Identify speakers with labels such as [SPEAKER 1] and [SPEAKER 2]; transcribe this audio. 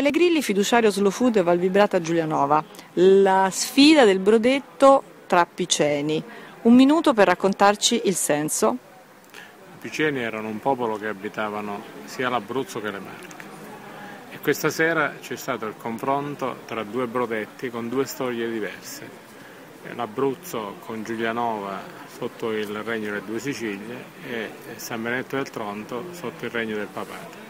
[SPEAKER 1] Grilli, fiduciario Slow Food e Valvibrata Giulianova. La sfida del brodetto tra Piceni. Un minuto per raccontarci il senso.
[SPEAKER 2] I Piceni erano un popolo che abitavano sia l'Abruzzo che le Marche. E questa sera c'è stato il confronto tra due brodetti con due storie diverse. L'Abruzzo con Giulianova sotto il regno delle due Sicilie e San Benedetto del Tronto sotto il regno del Papato.